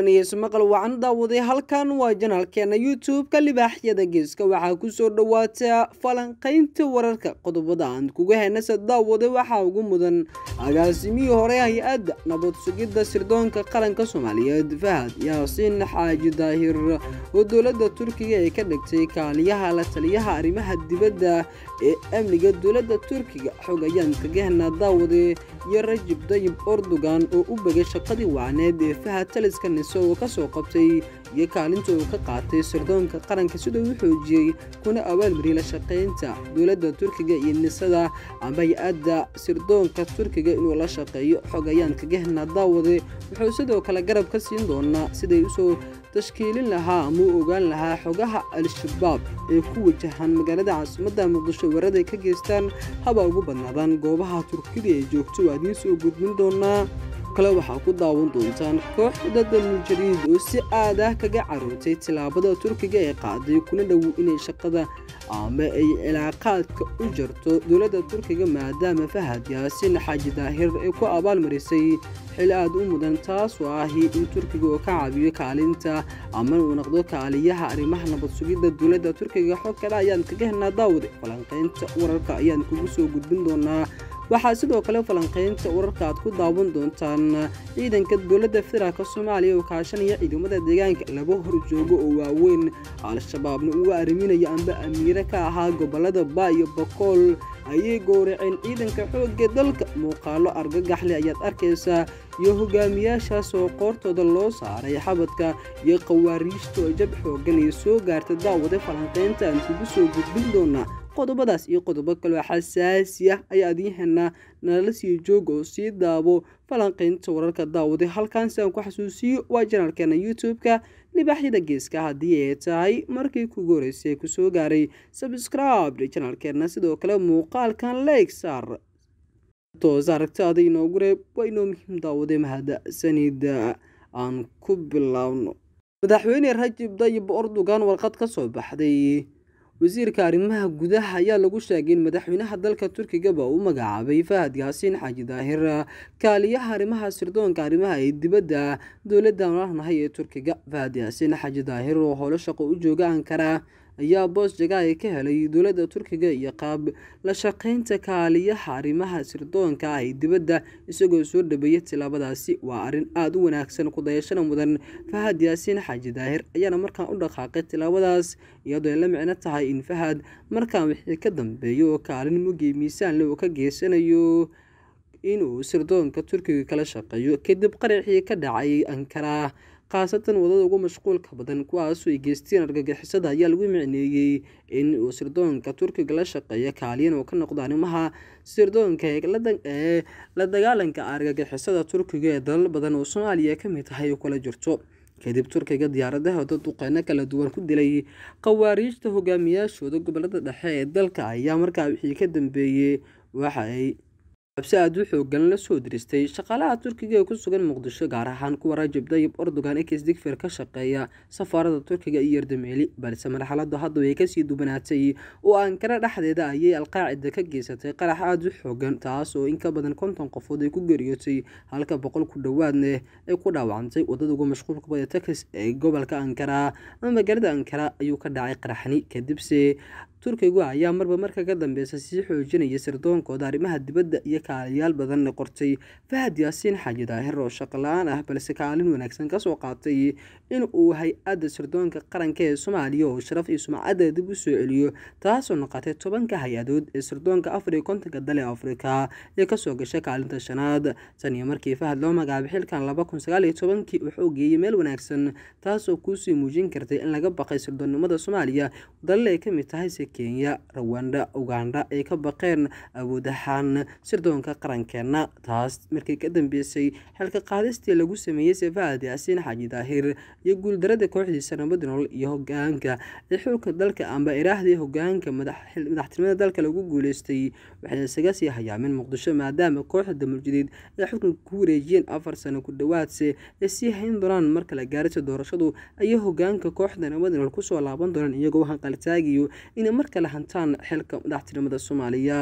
kulan iyo ismaqal wacan daawaday halkan waa janaalkeena youtube-ka libaaxyada geeska. Waxaa ku soo dhawaata falanqeynta wararka qodobada aan kuga heynase daawaday waxaa ugu mudan. Agaasimihii hore hay'adda nabad sugidda sirdoonka qaranka soomaaliyeed fahad yaasiin xaaji daahir oo dowladda turkiga ay ka dhigtay kaaliyaha la taliyaha arrimaha dibadda ee amniga dowladda turkiga. Xog ayaan kaga henaa daawade iyo rajib dayib ordogan oo u begay shaqadii wacneed ee fahad taliska nise oo ka soo qabtay iyo kaalinta uu ka qaatay sirdoonka qaranka sidoo u xoojiyey kuna abaalmariyay la shaqaynta dowladda turkiga iyo nisada. Amba hay'adda sirdoonka turkiga inuu la shaqeeyo xog ayaan kaga henaa daawade wuxuu sidoo kale garab ka siin doonaa siday u soo tashkiilin lahaa ama u ogaan lahaa xogaha al-shabaab ee ku wajahan magaalada caasimadda muqdisho weeraday ka geystaan. Haba ugu badnaadaan goobaha turkida ee joogto waa idiin soo gudbin doonaa kale waxaa ku daawan doontaan kooxda dalmujariid oo si aad ah kaga carootay tillaabada turkiga ee qaaday kuna dhowow inay shaqada ama ay cilaaqaadka u jarto dowladda turkiga maadaama fahad yaasiin xaaji daahir ay ku abaalmarisay xil aad u mudan taas oo ahi in turkiga oo ka caabiyo kaalinta ama uu noqdo kaaliyaha arrimaha nabad sugidda dowladda turkiga. Xog kale ayaan kaga henaa daawade falanqaynta wararka ayaan kugu soo gudbin doonaa waxaa sidoo kale falanqaynta wararka aad ku daawan doontaan ciidanka dowladda federaalk soomaaliya oo kaashanaya ciidamada deegaanka laba horjoogo oo waaweyn. Al-shabaabna uga arriminaya amba amiire ka ahaa gobollada ba iyo bakool ayay gowraceen ciidanka xoogga dalka. Muuqaalo argagaxle ayaad arkaysaa iyo hogaamiyaashaas oo qoortooda loo saaray xabadka iyo qawaariijta oo jab xooggan ay soo gaarta daawada falanqaynta aan kugu soo gudbin doonaa qodobadaas iyo qodobo kaloo xasaasi ah ayaa idiin henaa nala sii jooga oo sii daabo falanqaynta wararka daawade. Halkan si aan ku xasuusiyo waa janaalkeena youtube-ka libaaxyada geeska haddii ay tahay markii kugu horeysay ku soo gaaray. Sabscribe janaalkeena sidoo kale muuqaalkan leeg saar. Toos aragtaada inoogu reeb waa inoo muhiim daawade mahadsanid aan ku bilaabno madaxweyne rajib dayib ordogan warqad ka soo baxday wasiirka arrimaha gudaha ayaa lagu sheegay in madaxweynaha dalka turkigaba uu magacaabay fahad yaasiin xaaji daahir kaaliyaha arrimaha sirdoonka arrimaha ee dibadda dowladda marnahay ee turkiga. Fahad yaasiin xaaji daahir oo howlo shaqo u jooga ankara ayaa boos jagaaya ka helay dowladda turkiga iyo qaab la shaqaynta kaaliyaha arrimaha sirdoonka ah ee dibadda isagoo soo dhabeeyay tilaabadaasi. Waa arrin aada u wanaagsan kudayashana mudan. Fahad yaasiin xaaji daahir ayaana markaan u dhaqaaqay tilaabadaas iyadoo ay la micno tahay in fahad markaan wixii ka dambeeyo oo kaalin mugii miisaanle uu ka geysanayo inuu sirdoonka turkiga kala shaqeeyo. Kadib qaraxii ka dhacay ankara khaasatan waddada ugu mashquulka badan kuwaasoo ay geysteen argagixisada ayaa lagu micneeyey in uu sirdoonka turkiga la shaqeeyo kaaliyan oo ka noqdo arrimaha sirdoonka ee la dagaalanka argagixisada turkiga ee dalal badan oo soomaaliya ka mid tahay oo kala jirto. Kadib turkiga diyaaradahooda duqeyno kala duwan ku dilay qawaariijta hogaamiyaashooda gobollada dhexe ee dalka ayaa markaa wixii ka dambeeyey waxa ay absi aada u xoogan la soo diristay shaqaalaha turkiga ee ku sugan muqdisho gaar ahaan kuwa rajab dayib ordogan ekis digfir ka shaqeeya safaarada turkiga iyo yardameeli balse marxaladu hadda way ka sii dubanaatay oo ankara dhexdeeda ayay alqaacida ka geysatay. Qarax aada u xoogan taas oo in ka badan konton qofood ay ku geeriyootay halka boqol ku dhowaadne ay ku dhaawacantay waddada ugu mashquulka bada texas ee gobolka ankara ama magaalada ankara ayuu ka dhacay qaraxni. Kadibse turkigu ayaa marba marka ka dambeysa sii xoojinaya sirdoonkooda arrimaha dibadda iyo kaaliyaal badan qortay. Fahad yaasiin xaaji daahir oo shaqola-aan ah balse kaalin wanaagsan ka soo qaatay in uu hay'adda sirdoonka qaranka ee soomaaliya oo sharaf iyo sumcadda dib u soo celiyo taasoo noqotay tobanka hay'adood ee sirdoonka afar iyo kontonka dale afrika ee ka soo gashay kaalinta shanaad. Tan iyo markii fahad loo magacaabay xilkan laba kun sagaal iyo tobankii wuxuu geeyey meel wanaagsan taasoo kuusii muujin kartay in laga baqay sirdoonnimada soomaaliya. Dalal ay ka mid tahay kenya rawanda uganda ay ka baqeen awood sirdoonka qarankeena. Taas markii ka dambeysay xilka qaadistii lagu sameeyey sefahad yaasiin xaaji daahir iyo guuldarada kooxdiisa nabad iyo hogaanka ee xulka dalka amba iraahdii hogaanka madaxtinimada dalka lagu guuleystay waxay isaga sii hayaameen muqdisho maadaama kooxda damuljadiid ay xukunka ku wareejiyeen afar sano ku dhowaadse ay sii hayn doonaan marka la gaarisa doorashadu ayay hogaanka kooxda nabad ku soo laaban doonaan iyagoo hanqaltaagayo in markale hantaan xilka madaxtinimada soomaaliya.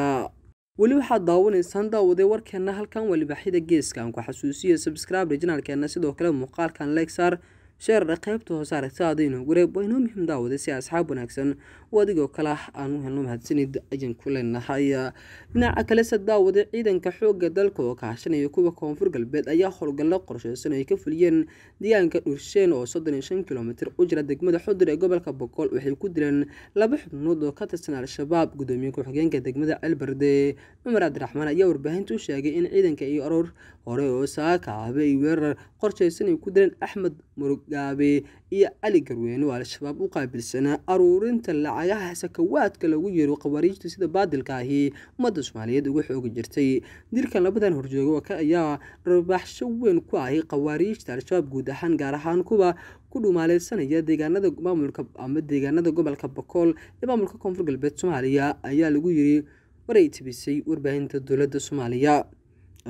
Weli waxaad daawanaysaan daawaday warkeena halkan waa libaaxyada geeska aan ku xasuusiya subscribe regionaalkeena sidoo kale muuqaalkan lexar sheerdha qaybta inoogu reeb waa inoo muhiim daawaday si asxaab wanaagsan oo adigoo kale ah aan u helno mahadsanid ayaan ku leenahay. Dhinaca kalese daawaday ciidanka xoogga dalka oo kaashanaya kuwa koonfur galbeed ayaa howlgallo qorsheysan ay ka fuliyeen deegaanka dhursheen oo soddon iyo shan kilomitir u jira degmada xudur ee gobolka boqol. Waxay ku dileen laba xubnood oo ka tirsan al-shabaab gudoomiye ku-xigeenka degmada ceelberde cumar cabdiraxmaan ayaa warbaahinta u sheegay in ciidanka iyo aroor hore oo saakaabe ay weerar qorsheysan ay ku dileen axmed murugaabe iyo cali garweyne oo al-shabaab u qaabilsanaa aruurinta lacagaha sakawaadka lagu yeero khawaariijta sida baadilka ahi ummadda soomaaliyeed uga xoogi jirtay. Dilkan labadan horjoogo ayaa rarbaaxsho weyn ku ahi khawaariijta al-shabaab guud ahaan gaar ahaan kuwa ku dhumaaleysanaya deegaanada maamulka ama deegaanada gobolka bokool ee maamulka koonfur galbeed soomaaliya ayaa lagu yiri waray tibisay warbaahinta dowladda soomaaliya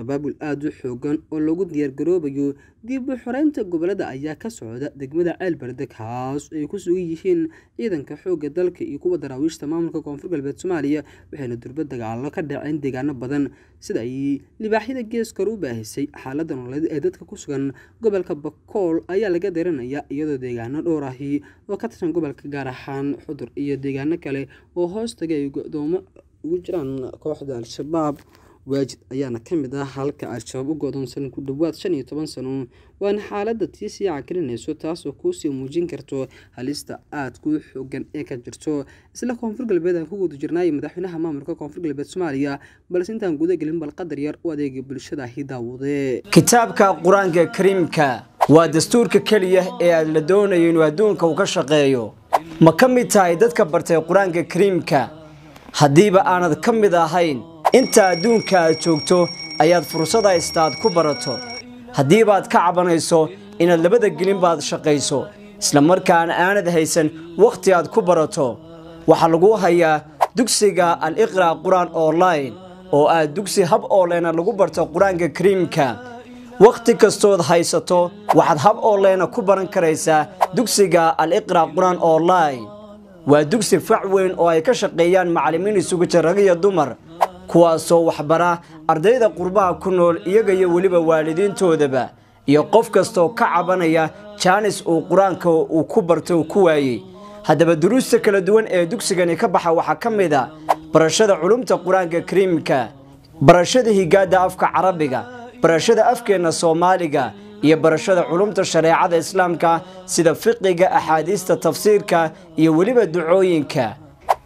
abaabul aada u xoogan oo lagu diyaargaroobayo dib u xoreynta gobollada ayaa ka socda degmada ceelberde kaas ay ku sugan yihiin ciidanka xoogga dalka iyo kuwa daraawiishta maamulka koonfur galbeed soomaaliya waxayna durba dagaalo ka dhaceen deegaano badan sida ay libaaxyada geeskor u baahisay xaalada nololeed ee dadka ku sugan gobolka bakool ayaa laga daranaya iyadoo deegaano dhowr ahi oo ka tirsan gobolka gaar ahaan xudur iyo deegaano kale oo hoostaga ay go-doomo ugu jiraan kooxda al-shabaab waajid ayaana ka mid ah halka al-shabaab u go-doonsan ku dhowaad shan iyo toban sano. Waana xaaladda tii sii cakarinayso taasoo kuusii muujin karto halista aada ku xoogan ee ka jirto. Isla koonfur galbeed aan ku guda jirnaayo madaxweynaha maamulka koonfur galbeed soomaaliya balse intaan guda gelin bal qadar yar u adeega bulshada ahi daawade kitaabka qur'aanka kariimka waa dastuurka keliya ee aad la doonayo inuu adduunka uu ka shaqeeyo. Ma ka mid tahay dadka bartay qur'aanka kariimka? Haddiiba aanad ka mid ahayn inta adduunka aad joogto ayaad fursad haysta aad ku barato. Haddiibaad ka cabanayso inaad labada gelinbaad shaqayso isla markaana aanad haysan wakhti aad ku barato. Waxaa lagu hayaa dugsiga al-iqra' qur'aan online oo aad dugsi hab ooleyna lagu barto qur'aanka kariimka. Wakhti kastood haysato waxaad hab ooleyna ku baran karaysaa dugsiga al-iqra' qur'aan online. Waa dugsi fac weyn oo ay ka shaqeeyaan macallimiin isugu jir rag dumar kuwaasoo waxbara ardayda qurbaha ku nool iyaga iyo weliba waalidiintoodaba iyo qof kastaoo ka cabanaya jaanis uu qur'aanka uu ku barto ku waayey. Haddaba duruusta kala duwan ee dugsigani ka baxa waxaa ka mid a barashada culumta qur'aanka kariimka barashada higaadda afka carabiga barashada afkeenna soomaaliga iyo barashada culumta shareecada islaamka sida fiqiga axaadiista tafsiirka iyo weliba ducooyinka.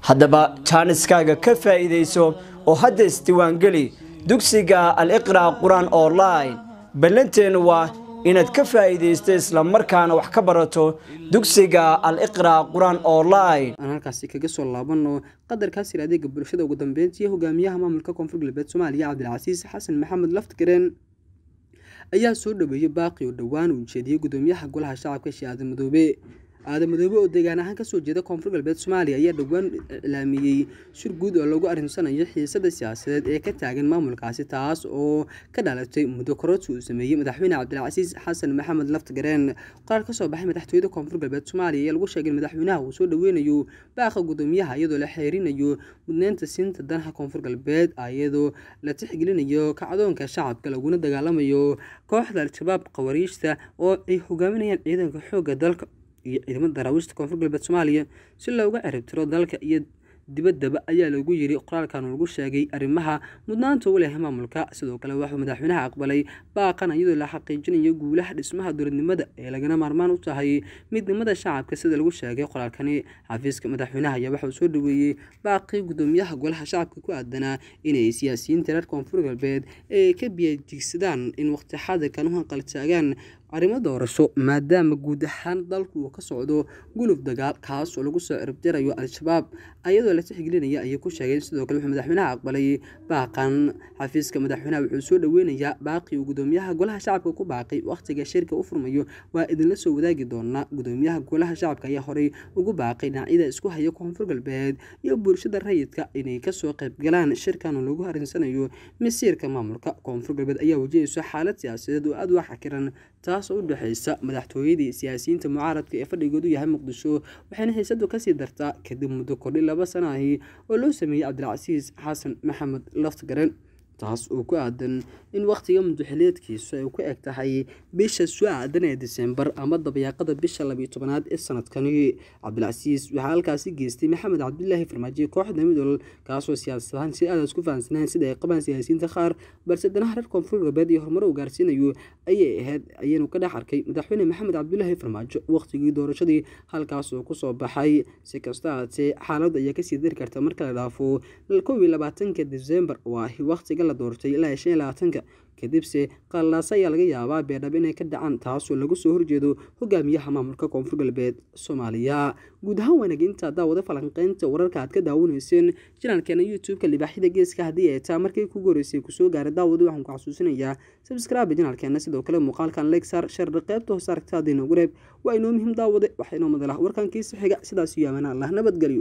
Haddaba jaaniskaaga ka faa'iidayso oo hadda isdiwaangeli dugsiga al-iqra' qur'aan online. Ballanteennu waa inaad ka faa'iidaysto isla markaana wax ka barato dugsiga al-iqra' qur'aan online. Aan halkaasi kaga soo laabano qadarkaas ir adeega bulshada ugu dambeyntii hogaamiyaha maamulka koonfur galbeed soomaaliya cabdilcasiis xasan maxamed laftigareen ayaa soo dhaweeyey baaqi oo dhowaan uu jeediyey gudoomiyaha golaha shacabka shee aadan madoobe aadan madoobe oo deegaan ahaan ka soo jeeda koonfur galbeed soomaaliya ayaa dhowaan iclaamiyey shir guud oo lagu arrinsanayo xiisada siyaasadeed ee ka taagan maamulkaasi taas oo ka dhalatay muddo kororsi uu sameeyey madaxweyne cabdilcasiis xasan maxamed laftigareen qoraar ka soo baxay madaxtooyada koonfur galbeed soomaaliya ayaa lagu sheegay in madaxweynaha uu soo dhaweynayo baaqa gudoomiyaha iyadoo la xeerinayo mudneynta siinta danaha koonfur galbeed iyadoo la tixgelinayo kacdoonka shacabka laguna dagaalamayo kooxda al-shabaab khawariijta oo ay hogaaminayaan ciidanka xoogga dalka iyo ciidamada daraawiishta koonfur galbeed soomaaliya si looga ciribtiro dalka iyo dibaddaba ayaa lagu yiri qoraalkan lagu sheegay arrimaha mudnaanta u leh maamulka. Sidoo kale wuxuu madaxweynaha aqbalay baaqan iyadoo la xaqiijinayo guulaha dhismaha dowladnimada ee lagana maarmaan u tahay midnimada shacabka sida lagu sheegay qoraalkani. Xafiiska madaxweynaha ayaa waxauu soo dhaweeyey baaqii gudoomiyaha golaha shacabka ku aadanaa inay siyaasiyiinta reer koonfur galbeed ee ka biyajigsadaan in waqti xaadirkan u hanqaltaagaan arrimo doorasho maadaama guud ahaan dalku uu ka socdo guluf dagaal kaas oo lagu soo ciribjarayo al-shabaab ayadoo la tixgelinaya ayay ku sheegeen sidoo kale wuxuu madaxweynaha aqbalay baaqan. Xafiiska madaxweynaha wuxuu soo dhaweynayaa baaqii uu gudoomiyaha golaha shacabka ku baaqay wakhtiga shirka u furmayo waa idinla soo wadaagi doonaa gudoomiyaha golaha shacabka ayaa horey ugu baaqay dhinacyada isku haya koonfur galbeed iyo bulshada rayidka inay ka soo qaybgalaan shirkan lagu arinsanayo masiirka maamulka. Koonfur galbeed ayaa wajahayso xaalad siyaasadeed oo aada u xakiran taas taas u dhexeysa madaxtooyadii siyaasiyiinta mucaaradka ee fadhigoodu yahay muqdisho waxayna xiisadu ka sii dartaa kadib muddo kordhi laba sana ahi oo loo sameeyey cabdilcasiis xasan maxamed laftgaren taas oo ku aadan in wakhtiga mudaxileedkiisu ay ku eg tahay bisha soo aadan ee disembar ama dabayaaqada bisha labiyo tobanaad ee sanadkani cabdilcasiis waxaa halkaasi geystay maxamed cabdilaahi farmaajo kooxda midol kaasoo siyaasad si aadaas ku fahansaneen sida ay qabaan siyaasiyiinta qaar balse danaha reer koonfur galbeed iyo horumar uu gaarsiinayo ayay ahayd ayaynu ka dhex arkay madaxweyne maxamed cabdilaahi farmaajo. Wakhtigii doorashadii halkaas oo ku soo baxay si kasta ahaatee xaaladda ayaa ka sii dari karta marka la dhaafo kow iyo labaatanka disembar oo ah wakhtiga la doortay ilaa shan labaatanka kadibse qallaasa ayaa laga yaabaa beedhab inay ka dhacaan taasoo lagu soo horjeedo hogaamiyaha maamulka koonfur galbeed soomaaliya. Guud ahaan wanaginta daawada falanqeynta wararka aad ka daawanayseen janaalkeena youtube-ka libaaxyada geeska haddii ay taa markii kugu horeysay ku soo gaaray daawada waxaan ku xasuusinayaa sabscribe janaalkeena sidoo kale muuqaalkan lexar shardha qeybta hoos aragtaada inoogu reeb waa inoo muhiim daawade waxaa inoo madalah warkankiisa xiga sidaas iyo amaan allah nabadgelyo